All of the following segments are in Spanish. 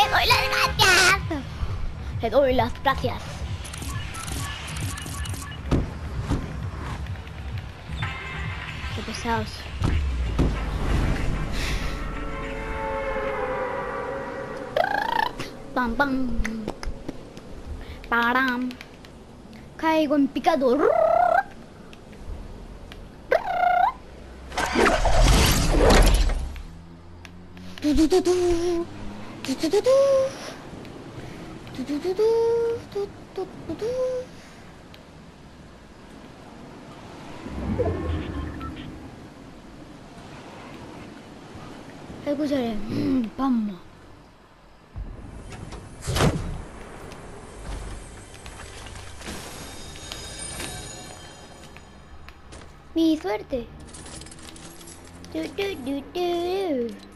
Le doy las gracias. Le doy las gracias. Qué pesados. Pam, pam. Param. Caigo en picado. Güzel. Bamma. Mi suerte. Du, du, du, du.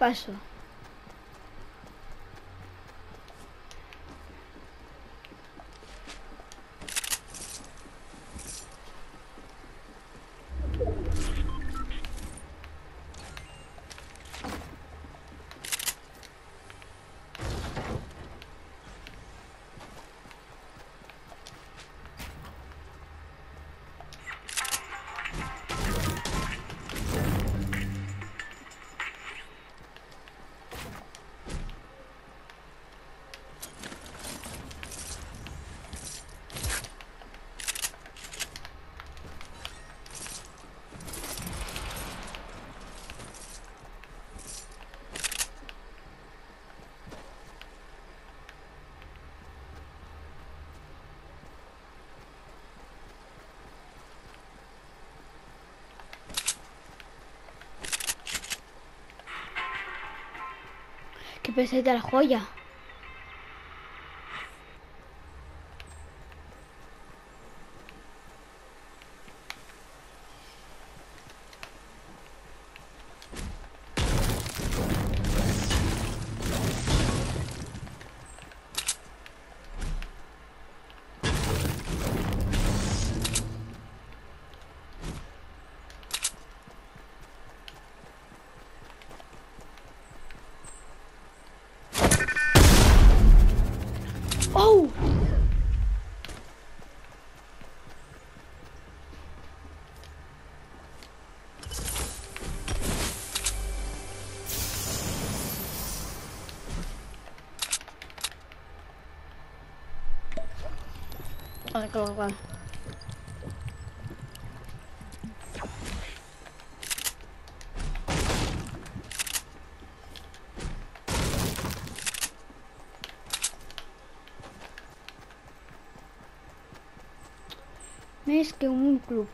passou Qué peseta la joya. ¡Oh! Ay. Es que un club.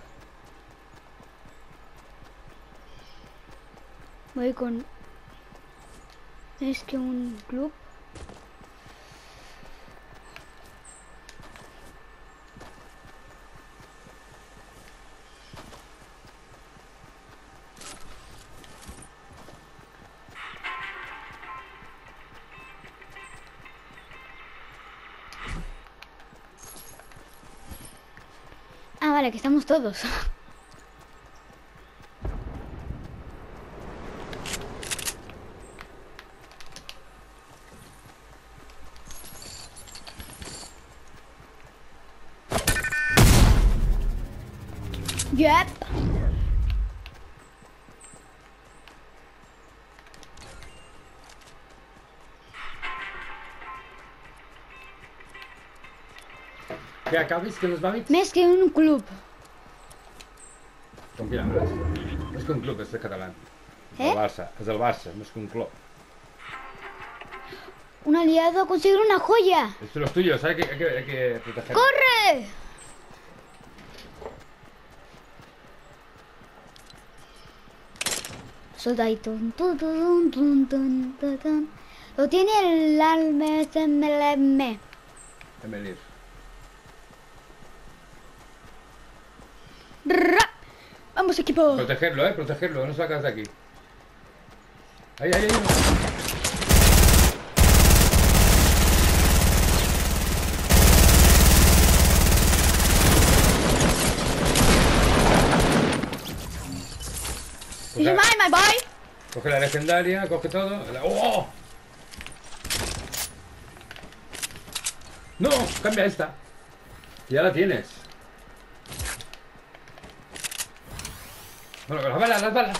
Voy con... Es que un club. Vale, que estamos todos. Yep. Què, acabis que no es va mig? Més que un club. Com que no és? És que un club, és de català. Eh? el Barça, és el Barça, no és que un club. Un aliado ha conseguido una joya. Esto es tuyo, ¿sabes? Hay que, hay que, hay que proteger. ¡Corre! Soldadito. Tun, tun, tun, tun, tun, tun. Lo tiene el alma MLM. Emelir. Ra. Vamos, equipo. Protegerlo, eh, protegerlo, no sacas de aquí. Ahí, ahí, ahí. It mine, my boy? Coge la legendaria, coge todo. La- ¡Oh! No, cambia esta. Ya la tienes. Bueno, las balas, las balas.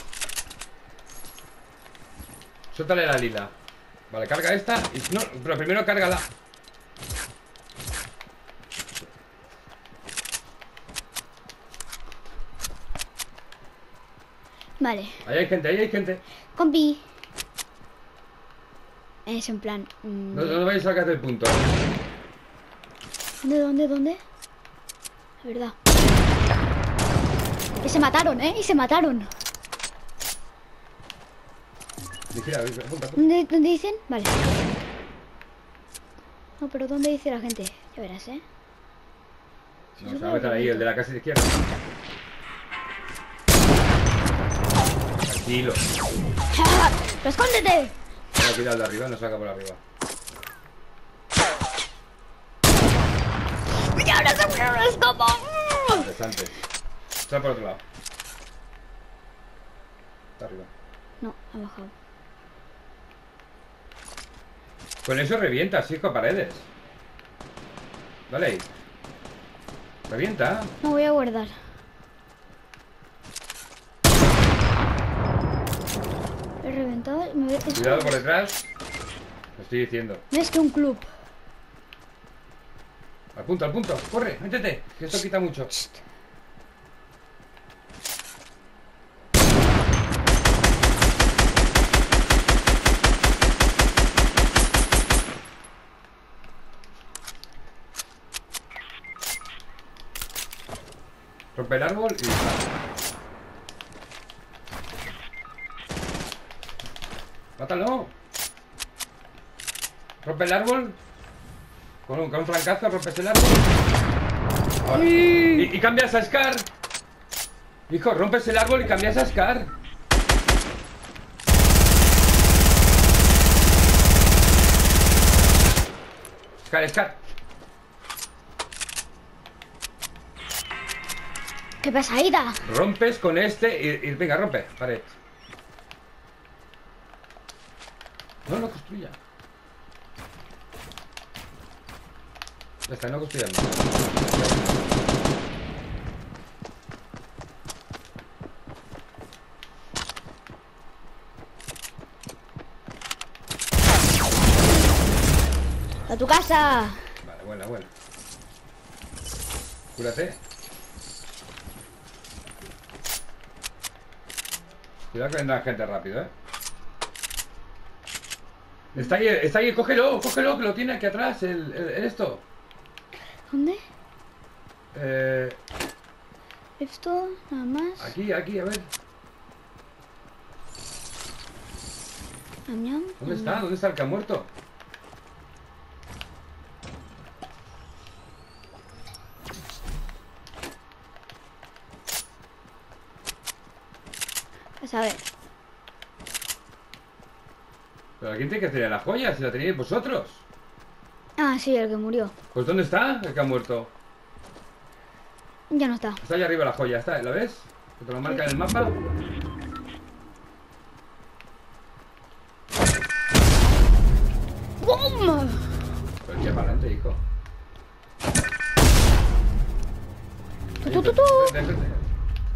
Suéltale la lila. Vale, carga esta y no, pero primero cárgala. Vale. Ahí hay gente, ahí hay gente. Compi. Es en plan. mm, No, no vais a sacar del punto. ¿Dónde, dónde, dónde? La verdad. Y se mataron, ¿eh? Y se mataron. ¿Dónde, dónde dicen? Vale. No, pero ¿dónde dice la gente? Ya verás, ¿eh? No, se va a meter ahí, el de la casa de izquierda. Tranquilo. ¡Pero escóndete! A tirar el de arriba, no saca por arriba. ¡Y ahora se escapa! Interesante. Está por otro lado. Está arriba. No, ha bajado. Con eso revienta, hijo, paredes. Dale ahí. Revienta. No voy a guardar. He reventado. Me es- Cuidado por detrás. Lo estoy diciendo. Es que un club. Al punto, al punto. Corre, métete. Que esto quita mucho. Rompe el árbol y dispara. ¡Mátalo! Rompe el árbol. Con un, con un francazo rompes el árbol. Ahora. Y, y cambias a Scar. Hijo, rompes el árbol y cambias a Scar. Scar, Scar. ¡Qué pesadita! Rompes con este y, y venga, rompe, pared. No, no construya. Ya está, no construyan más. ¡A tu casa! Vale, buena, buena. Cúrate. Cuidado que vendrá gente rápido, eh. Está ahí, está ahí, cógelo, cógelo, que lo tiene aquí atrás, el, el- el esto. ¿Dónde? Eh, Esto, nada más. aquí, aquí, a ver. ¿Dónde está? ¿Dónde está el que ha muerto? A ver. Pero aquí tiene que tener la joya, si la teníais vosotros. Ah, sí, el que murió. Pues ¿dónde está el que ha muerto? Ya no está. Está allá arriba la joya, ¿está? ¿La ves? Que te lo marca en el mapa. ¡Bum! Pero echa para adelante, hijo. Tu, tu. Vente, vente.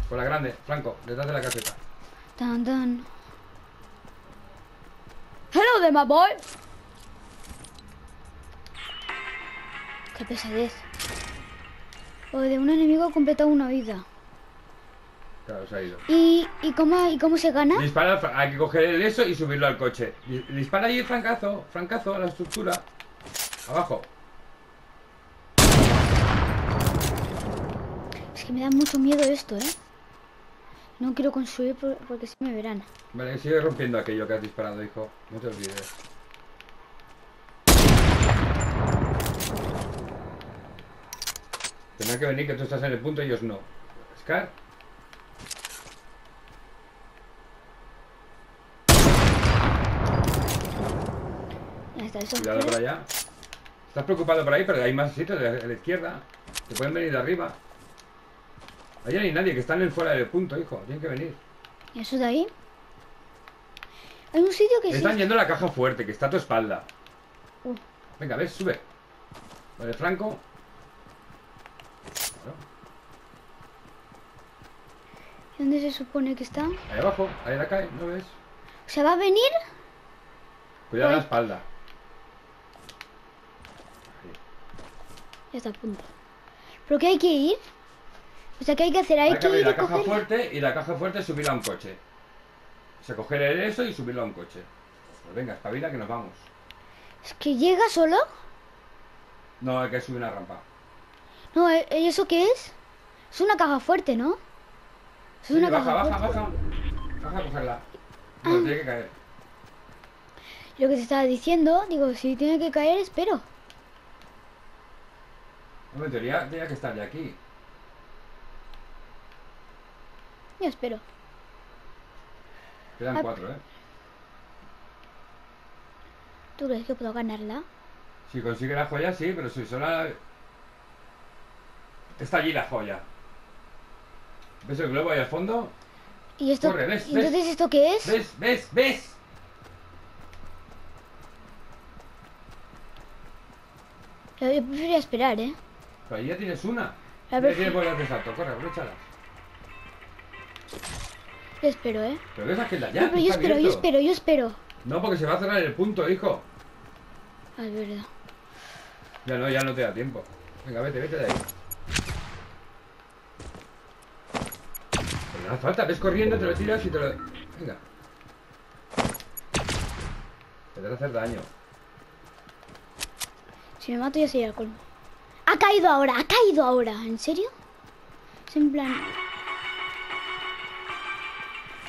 Por la grande, Franco, detrás de la caseta. Tan, tan. Hello there, my boy. Qué pesadez. O de un enemigo ha completado una vida. Claro, se ha ido. ¿Y, y, cómo, ¿Y cómo se gana? Dispara, hay que coger el eso y subirlo al coche. Di- Dispara ahí el francazo, francazo a la estructura. Abajo. Es que me da mucho miedo esto, ¿eh? No quiero consumir porque si me verán. Vale, sigue rompiendo aquello que has disparado, hijo. No te olvides. Tendrá que venir que tú estás en el punto y ellos no. ¿Scar? Cuidado por allá. Estás preocupado por ahí, pero hay más sitios de la izquierda. Te pueden venir de arriba. Allá no hay nadie, que están en fuera del punto, hijo. Tienen que venir. ¿Y eso de ahí? Hay un sitio que sí. Están yendo a la caja fuerte, que está a tu espalda. Uh. Venga, ves, sube. Vale, Franco. Claro. ¿Dónde se supone que está? Ahí abajo, ahí la cae, ¿no ves? O sea, va a venir. Cuidado Ahí. la espalda. Ya está a punto. ¿Pero qué hay que ir? O sea, ¿qué hay que hacer? Hay, Hay que que abrir ir la caja fuerte y la caja fuerte subirla a un coche. O sea, coger eso y subirlo a un coche. Pues venga, espabila que nos vamos. Es que llega solo. No, hay que subir una rampa. No, ¿eh, ¿y eso qué es? Es una caja fuerte, ¿no? Es Sí, una baja, caja baja, fuerte. baja. Baja a cogerla. Ah. No, tiene que caer. Lo que te estaba diciendo, digo, si tiene que caer, espero. No, en teoría tenía que estar ya aquí. Yo espero. Quedan Ah. cuatro, ¿eh? ¿Tú crees que puedo ganarla? Si consigue la joya, sí, pero si sola... Está allí la joya. ¿Ves el globo ahí al fondo? ¿Y esto? Corre, ves, ¿y entonces ves. esto qué es? ¿Ves? ¿Ves? ¿Ves? Yo yo preferiría esperar, ¿eh? Pero ahí ya tienes una. Ya tienes bolas de salto. Corre, aprovechalas. Yo espero, ¿eh? Pero ves aquel de allá. No, que pero yo espero, yo espero, yo espero. No, porque se va a cerrar el punto, hijo. Ah, es verdad. Ya no, ya no te da tiempo. Venga, vete, vete de ahí. No hace falta, ves corriendo, te lo tiras y te lo... Venga. Te vas a hacer daño. Si me mato ya sería el colmo. Ha caído ahora, ha caído ahora. ¿En serio? Es en plan...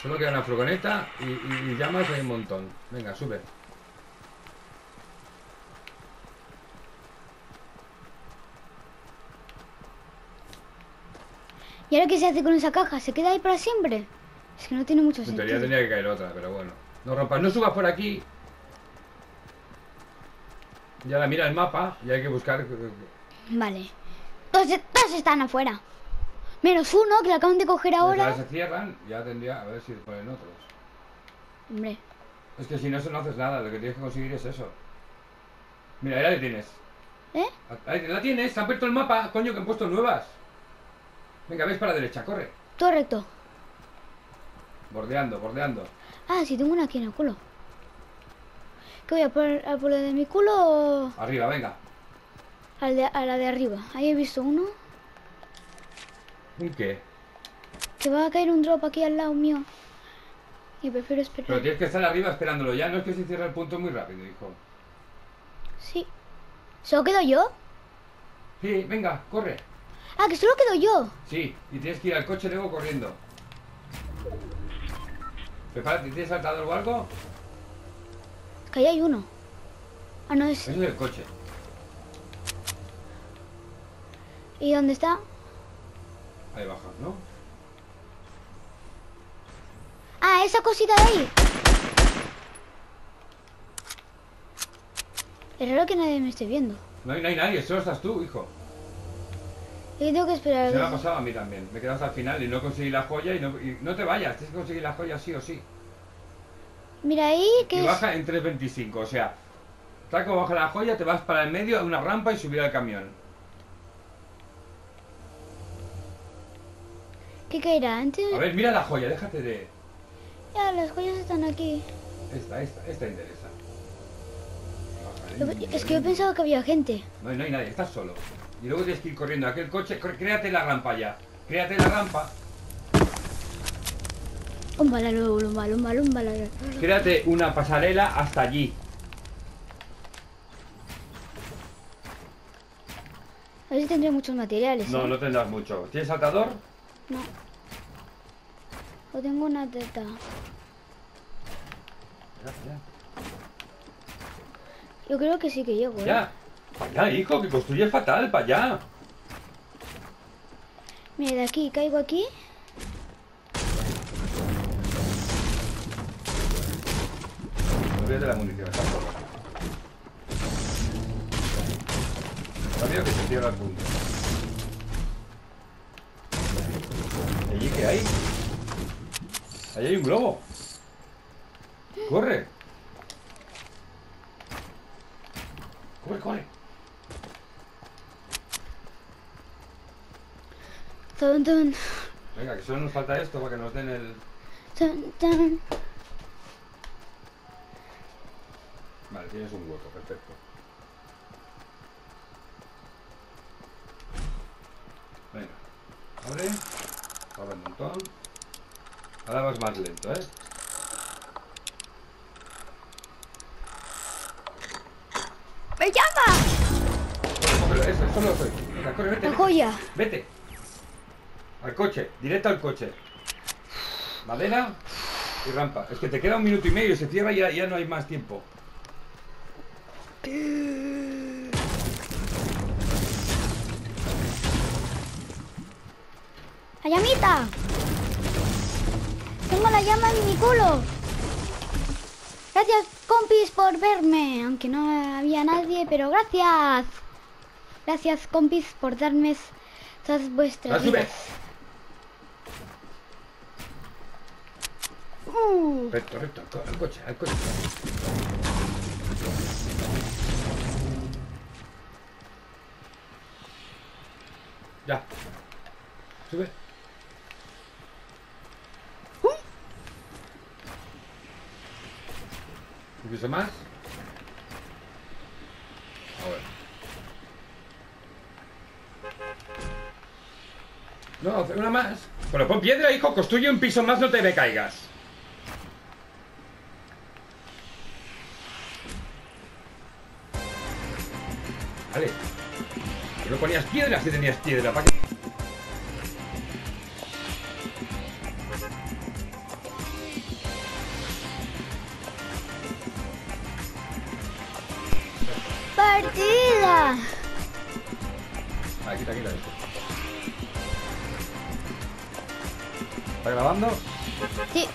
Solo queda una furgoneta y, y- y llamas hay un montón. Venga, sube. ¿Y ahora qué se hace con esa caja? ¿Se queda ahí para siempre? Es que no tiene mucho En sentido. teoría tenía que caer otra, pero bueno. No rompas, no subas por aquí. Ya la mira el mapa y hay que buscar... eh, Vale. Todos, todos están afuera. Menos uno que lo acaban de coger Ahora ahora. se cierran, ya tendría... A ver si ponen otros. Hombre. Es que si no, eso no haces nada. Lo que tienes que conseguir es eso. Mira, ahí la tienes. ¿Eh? Ahí la tienes. Se ha puesto el mapa. Coño, que han puesto nuevas. Venga, ves para la derecha. Corre. Todo recto. Bordeando, bordeando. Ah, sí, tengo una aquí en el culo. ¿Qué voy a poner a por la de mi culo o Arriba, venga. al de- a la de arriba? Ahí he visto uno. ¿Un qué? Que va a caer un drop aquí al lado mío. Y prefiero Pero esperar. tienes que estar arriba esperándolo ya. No es que se cierre el punto muy rápido, hijo. Sí. ¿Solo quedo yo? Sí, venga, corre. Ah, que solo quedo yo. Sí, y tienes que ir al coche luego corriendo. Prepárate, ¿tienes saltador o algo? Que ahí hay uno. Ah, no es. Ese es el coche. ¿Y dónde está? Ahí bajas, ¿no? Ah, esa cosita de ahí. Es raro que nadie me esté viendo. No hay, no hay nadie, solo estás tú, hijo. Y tengo que esperar. Se me ha pasado a mí también. Me hasta el final y no conseguí la joya y no, y no te vayas. Tienes que conseguir la joya sí o sí. Mira ahí que Y es. baja en 3.25, o sea, tal como baja la joya, te vas para el medio a una rampa y subir al camión. ¿Qué caerá antes? A ver, mira la joya, déjate de... Ya, las joyas están aquí. Esta, esta, esta interesa. Es que yo pensaba que había gente. No no hay nadie, estás solo. Y luego tienes que ir corriendo a aquel coche, cr- créate la rampa ya. Créate la rampa, Un balalo, un balalo, un balalo, un balalo. créate una pasarela hasta allí. A ver si tendré muchos materiales. No, ¿eh? no tendrás mucho. ¿Tienes saltador? No. O tengo una teta. Ya, Yo creo que sí que llego, ¿eh? ya. Ya, hijo, que construyes fatal, para allá. Mira, de aquí, caigo aquí. No de la munición, está por. Rápido que se tira al punto. ¿Y allí qué hay? Ahí hay un globo. ¡Corre! ¡Corre, corre! Tun, tun, Venga, que solo nos falta esto para que nos den el... tun. Vale, tienes un hueco, perfecto. Venga, abre. Abre un montón. Ahora vas más lento, ¿eh? ¡Me llama! Cógelo, eso, eso lo soy. Venga, corre, vete. La joya. Vete. Al coche, directo al coche. Madera y rampa. Es que te queda un minuto y medio, se cierra y ya, ya no hay más tiempo. ¡La llamita! Tengo la llama en mi culo. Gracias, compis, por verme. Aunque no había nadie, pero gracias. Gracias, compis, por darme todas ¡La vuestras vidas. Uh, Recto, recto, al coche, al coche. Ya. Sube. Piso más. No, una más. Bueno, pon piedra, hijo. Construye un piso más, no te me caigas. Vale. Que no ponías piedra si tenías piedra. ¿Para qué? ¿Está grabando? Sí.